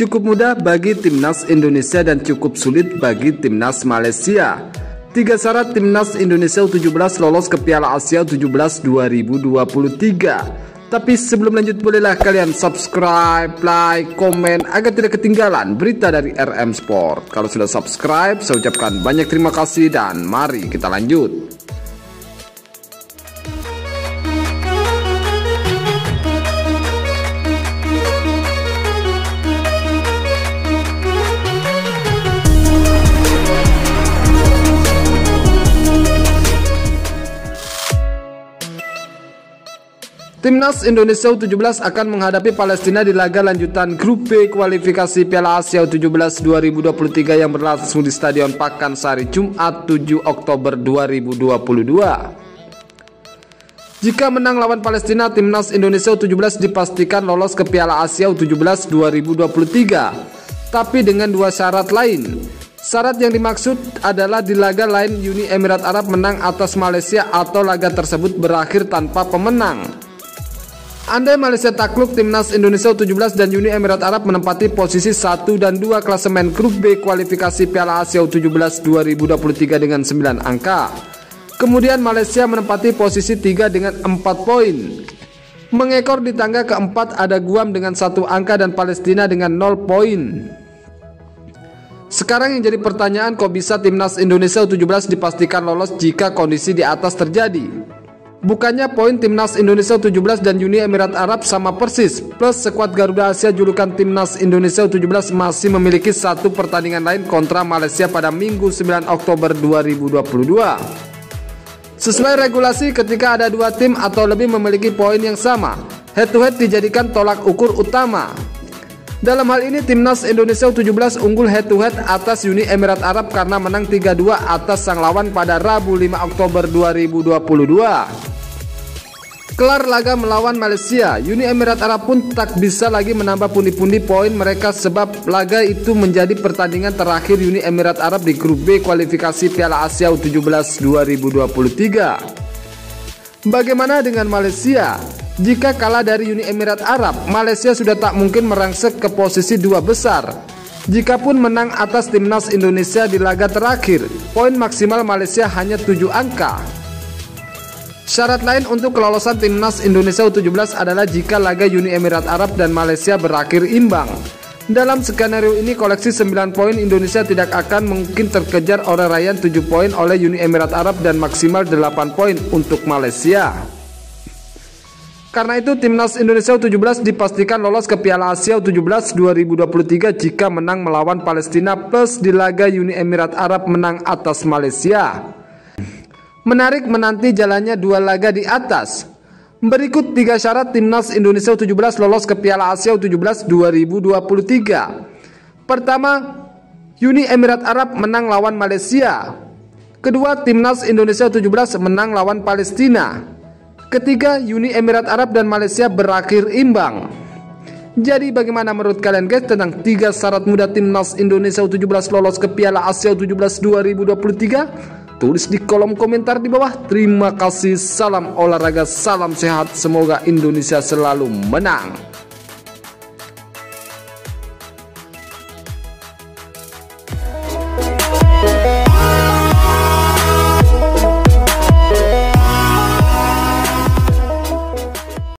cukup mudah bagi timnas Indonesia dan cukup sulit bagi timnas Malaysia. Tiga syarat timnas Indonesia U17 lolos ke Piala Asia U17 2023. Tapi sebelum lanjut bolehlah kalian subscribe, like, komen agar tidak ketinggalan berita dari RM Sport. Kalau sudah subscribe, saya ucapkan banyak terima kasih dan mari kita lanjut. Timnas Indonesia U17 akan menghadapi Palestina di laga lanjutan Grup B kualifikasi Piala Asia U17 2023 yang berlangsung di Stadion Pakansari Jumat 7 Oktober 2022. Jika menang lawan Palestina, Timnas Indonesia U17 dipastikan lolos ke Piala Asia U17 2023. Tapi dengan dua syarat lain. Syarat yang dimaksud adalah di laga lain Uni Emirat Arab menang atas Malaysia atau laga tersebut berakhir tanpa pemenang. Andai Malaysia takluk, timnas Indonesia U17 dan Uni Emirat Arab menempati posisi 1 dan 2 klasemen grup B kualifikasi Piala Asia U17 2023 dengan 9 angka. Kemudian Malaysia menempati posisi 3 dengan 4 poin. Mengekor di tangga keempat ada Guam dengan satu angka dan Palestina dengan 0 poin. Sekarang yang jadi pertanyaan kok bisa timnas Indonesia U17 dipastikan lolos jika kondisi di atas terjadi? Bukannya poin timnas Indonesia 17 dan Uni Emirat Arab sama persis, plus sekuat Garuda Asia julukan timnas Indonesia 17 masih memiliki satu pertandingan lain kontra Malaysia pada Minggu 9 Oktober 2022. Sesuai regulasi ketika ada dua tim atau lebih memiliki poin yang sama, head to head dijadikan tolak ukur utama. Dalam hal ini timnas Indonesia 17 unggul head to head atas Uni Emirat Arab karena menang 3-2 atas sang lawan pada Rabu 5 Oktober 2022. Kelar laga melawan Malaysia, Uni Emirat Arab pun tak bisa lagi menambah pundi-pundi poin mereka sebab laga itu menjadi pertandingan terakhir Uni Emirat Arab di grup B kualifikasi Piala Asia U17 2023. Bagaimana dengan Malaysia? Jika kalah dari Uni Emirat Arab, Malaysia sudah tak mungkin merangsek ke posisi dua besar. Jikapun menang atas timnas Indonesia di laga terakhir, poin maksimal Malaysia hanya 7 angka. Syarat lain untuk kelolosan timnas Indonesia U17 adalah jika laga Uni Emirat Arab dan Malaysia berakhir imbang. Dalam skenario ini koleksi 9 poin Indonesia tidak akan mungkin terkejar oleh raihan 7 poin oleh Uni Emirat Arab dan maksimal 8 poin untuk Malaysia. Karena itu timnas Indonesia U17 dipastikan lolos ke Piala Asia U17 2023 jika menang melawan Palestina plus di laga Uni Emirat Arab menang atas Malaysia. Menarik menanti jalannya dua laga di atas. Berikut tiga syarat timnas Indonesia U17 lolos ke Piala Asia U17 2023. Pertama, Uni Emirat Arab menang lawan Malaysia. Kedua, timnas Indonesia U17 menang lawan Palestina. Ketiga, Uni Emirat Arab dan Malaysia berakhir imbang. Jadi bagaimana menurut kalian guys tentang tiga syarat mudah timnas Indonesia U17 lolos ke Piala Asia U17 2023? Tulis di kolom komentar di bawah. Terima kasih, salam olahraga, salam sehat. Semoga Indonesia selalu menang.